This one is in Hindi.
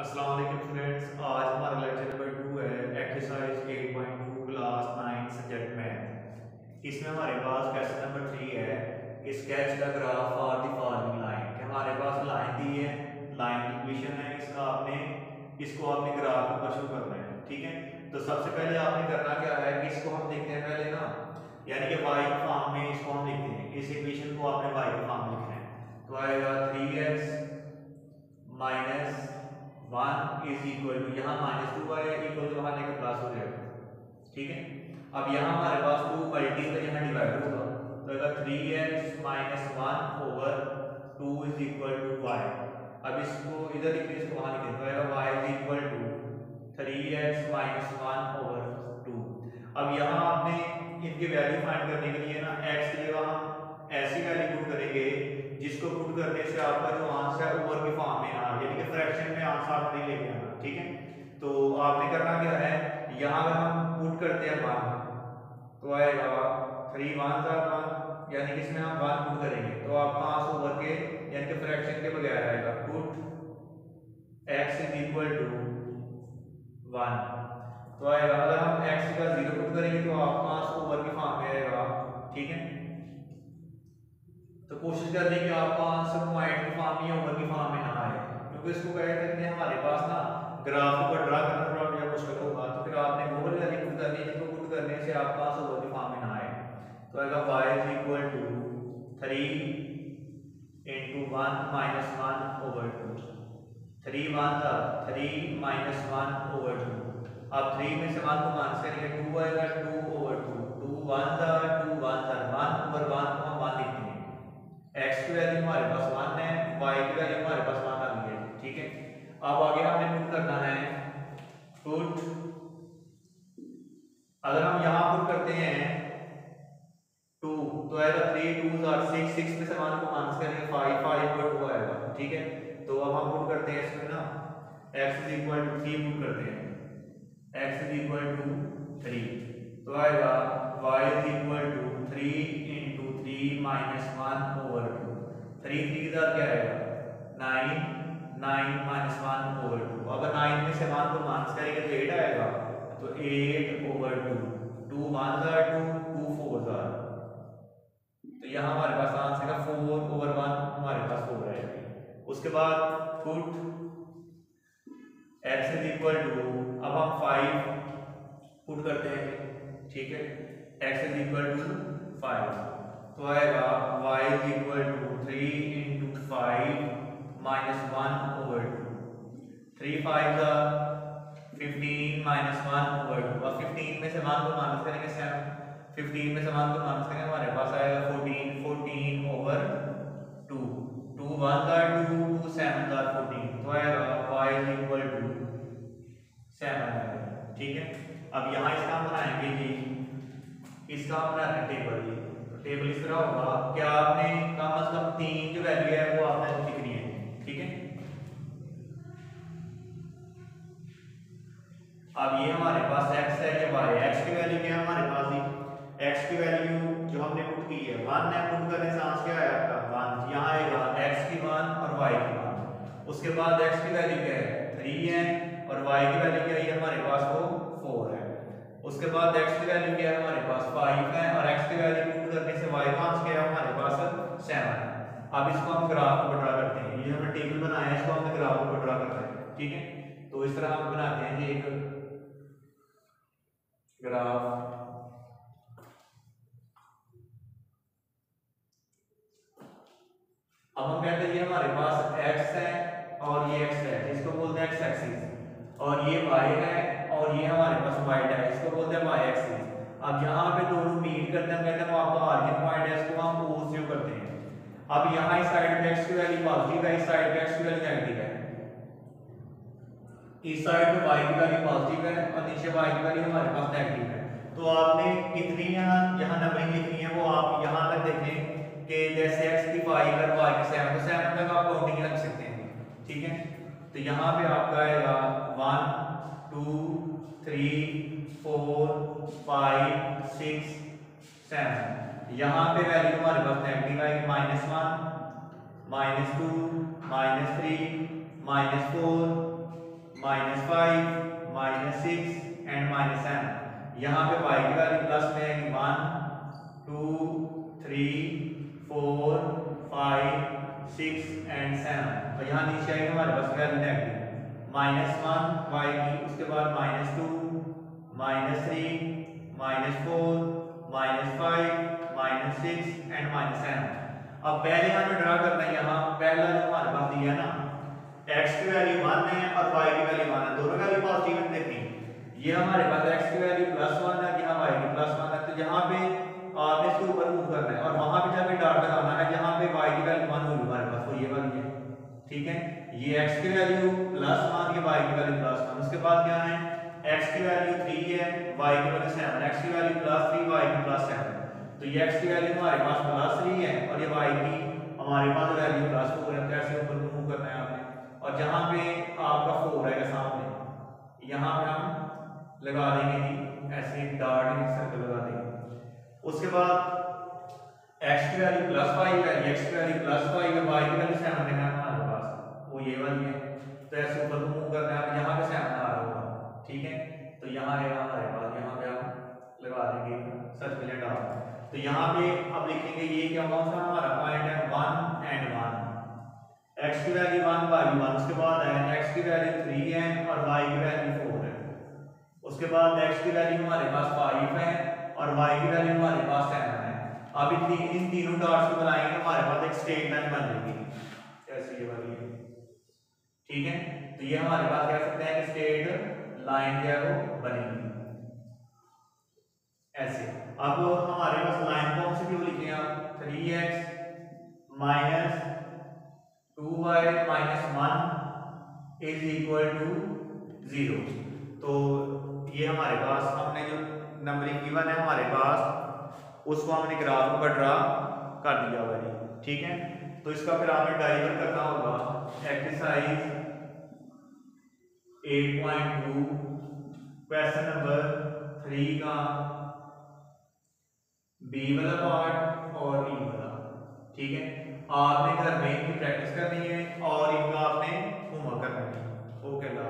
अस्सलाम वालेकुम स्टूडेंट्स आज हमारा लेक्चर नंबर टू है एक्सरसाइज 8.2 क्लास 9 सब्जेक्ट मैथ इसमें हमारे पास क्वेश्चन नंबर थ्री है sketch the graph for the following line कि हमारे पास लाइन दी है लाइन की इक्वेशन है इसका आपने, इसको आपने ग्राफ पर शो करना है, ठीक है? तो सबसे पहले आपने करना क्या है कि इसको हम देखते हैं पहले ना, यानी कि वाई फॉर्म में इसको हम लिखते हैं, इस इक्वेशन को आपने वाई फॉर्म लिखना है। तो आएगा इक्वल टू यहाँ माइनस टू है इक्वल टू वहाँ लेकर प्लस हो जाएगा। ठीक है? अब यहाँ हमारे पास टू मल्टी से यहाँ डिवाइड होगा। तो अगर three x minus one over two is equal to y अब इसको इधर लिखिए इसको वहाँ लिखें तो आएगा y is equal to three x minus one over two अब यहाँ आपने इनकी वैल्यू फाइंड करने के लिए ना एक्स की जगह हम ऐसी वैल्यू पुट करेंगे, जिसको पुट करने से आपका जो आंसर है ऊपर की फॉर्म में आ यानी कि फ्रैक्शन में आंसर आपने लेके आना ठीक है? तो आपने करना क्या है? यहाँ अगर हम पुट करते हैं वन तो आएगा थ्री वन का वन यानी कि इसमें हम वन पुट करेंगे। तो आपका आंसर ऊपर के, यानी कि फ्रैक्शन के बगैर आएगा। Put x is equal to one तो आएगा अगर हम एक्स का ज़ीरो पुट करेंगे तो आपका आंसर ऊपर की फॉर्म में आएगा ठीक है? तो कोशिश कर रहे कि आपका आंसर पॉइंट की फॉर्म या ओवर की फॉर्म में ना आए, क्योंकि इसको कह सकते हैं हमारे पास ना ग्राफ पर ड्रा करना थोड़ा या मुश्किल होगा तो फिर आपने वो वाली वैल्यू करनी है जिसको पुट करने से आपका की फॉर्म में ना आए। तो आएगा y is equal to 3 into 1 minus 1 over 2 3 1 था 3 माइनस 1 ओवर 2 अब 3 में से 1 को माइनस करेंगे 2 आएगा 2 ओवर 2 2 1 था 2 1 था 1 ओवर 1 को हम 1 लिखते हैं x की वैल्यू हमारे पास 1 है y की वैल्यू हमारे पास 1 आ गई है ठीक है अब आगे हमने पुट करना है पुट अगर हम यहाँ पुट करते हैं 2 तो आएगा 3 2 आर 6 6 में से 1 को माइनस करेंगे 5 5 पर 2 आएगा, ठीक है? तो अब हम पुट करते हैं इसमें ना, x is equal to 3 put करते हैं। x इज़ इक्वल टू 3 तो आएगा y is equal to 3 3 minus one over two three three का क्या आएगा? Nine nine minus one over two अगर नाइन में से वन को माइनस करेंगे तो एट आएगा तो eight over two two one उसके बाद put x is equal to अब हम फाइव पुट करते हैं, ठीक है? X is equal to five तो आएगा y is equal to three into five minus one over two three five का fifteen minus one over two अब फिफ्टीन में से वन को माइनस करेंगे सेवन फिफ्टीन में से वन को माइनस करेंगे हमारे पास आएगा फोर्टीन फोर्टीन ओवर टू तो ठीक है? अब यहाँ इसका बनाएँगे जी इसका बनाना टेबल जी टेबल इस तरह होगा। कि आपने कम अज कम तीन जो वैल्यू है, वो आपने लिखनी है। ठीक है? अब ये हमारे पास x है या y x की वैल्यू क्या है हमारे पास? ही x की वैल्यू जो हमने पुट की है 1 है पुट करने से आंसर क्या है आपका? 1 यहाँ आएगा x की 1 और y की 1 उसके बाद x की वैल्यू क्या है? 3 है और y की वैल्यू क्या है? हमारे पास वो 4 है. उसके बाद x की वैल्यू क्या है? हमारे पास 5 है और x की वैल्यू पुट करने से y का आंसर क्या है? हमारे पास 7 है. अब इसको हम ग्राफ पर ड्रा करते हैं. ये हमने टेबल बनाया है, इसको हमने ग्राफ पर ड्रा करना है. ठीक है? तो इस तरह हम बनाते हैं जी एक ग्राफ अब हम कहते हैं ये हमारे पास x है और ये x है इसको बोलते हैं x एक्सिस और ये y है और ये हमारे पास y है, इसको बोलते हैं y एक्सिस अब यहाँ पे दोनों मीट करते हैं कहते हैं वो आपका ऑरिजिन पॉइंट है, इसको हम O से करते हैं। अब यहाँ इस साइड पे x की वैल्यू पॉजिटिव है, इस साइड पे x की वैल्यू नेगेटिव है। इस साइड पे y की वैल्यू पॉजिटिव है और नीचे y की वैल्यू हमारे पास नेगेटिव है। तो आपने कितनी यहाँ यहाँ नंबरिंग लिखनी है, वो आप यहाँ तक देखें। कि जैसे x की 5 अगर y की 7 तो 7 तक आप काउंटिंग रख सकते हैं। ठीक है? तो यहाँ पे आपका आएगा 1 2 3 4 5 6 7 यहाँ पे वैल्यू हमारे पास नेगेटिव आएगी minus one minus two minus three minus four minus five minus six and minus seven यहाँ पे वाई की वैल्यू प्लस में आएगी one two three four, five, six and seven. और यहाँ नीचे आएगी हमारे पास value negative minus one, y की उसके बाद minus two, minus three, minus four, minus five, minus six and minus seven. अब पहले हमें ड्रा करना है यहाँ, पहला जो हमारे पास दिया ना एक्स की वैल्यू वन है और वाई की वैल्यू वन है। दोनों वैल्यू पॉजिटिव देखिए। ये हमारे पास एक्स की वैल्यू प्लस वन है यहाँ y की प्लस वन है। तो यहाँ पे आपने इसके ऊपर मूव करना है। और वहाँ पे जाके डॉट लगाना है, जहाँ पे y की वैल्यू वन होगी हमारे पास, वो ये वाली है। ठीक है? ये x की वैल्यू प्लस वन ये y की वैल्यू प्लस वन उसके बाद क्या है? x की वैल्यू थ्री है, y की वैल्यू सेवन x की वैल्यू प्लस थ्री y की प्लस सेवन तो ये x की वैल्यू हमारे पास प्लस थ्री है और ये y की हमारे पास वैल्यू प्लस फोर है। कैसे ऊपर मूव करना है आपने। और जहाँ पे आपका फोर है सामने, यहाँ पे हम लगा देंगे ऐसे एक सर्कल लगा देंगे। उसके बाद x की वैल्यू प्लस फाइव है x की वैल्यू प्लस फाइव है y की वैल्यू सेवन है हमारे पास। वो ये वाली है। तो ऐसे ऊपर को मूव करना है यहाँ पे सेवन आ रहा होगा। ठीक है? तो यहाँ है हमारे पास, यहाँ पे हम लगा देंगे सर्कल डॉट तो यहाँ पे अब लिखेंगे ये क्या कौन सा हमारा पॉइंट है? वन एंड वन x की वैल्यू वन वाई वन उसके बाद है x की वैल्यू थ्री है और y की वैल्यू फोर है। उसके बाद x की वैल्यू हमारे पास फाइव है। और y की वैल्यू हमारे पास सेवन है। अब इन ती, इन तीनों डॉट्स को बनाएँगे तो हमारे पास एक लाइन बन जाएगी। ऐसे ये वाली ठीक है? तो ये हमारे पास कह सकते हैं कि स्ट्रेट लाइन जो है वो बनेगी। ऐसे। अब हमारे पास लाइन कौन सी क्यों लिखे आप? Three x minus two y minus one is equal to zero तो ये हमारे पास हमने जो नंबरिंग गिवन है हमारे पास। उसको हमने ग्राफ पर ड्रा कर दिया हुआ जी ठीक है? तो इसका फिर हमें डाइवर करना होगा। एक्सरसाइज 8.2 क्वेश्चन नंबर थ्री का बी वाला पार्ट और ई वाला। ठीक है? आपने घर में प्रैक्टिस करनी है और इनका आपने होमवर्क करना है। ओके अल्लाह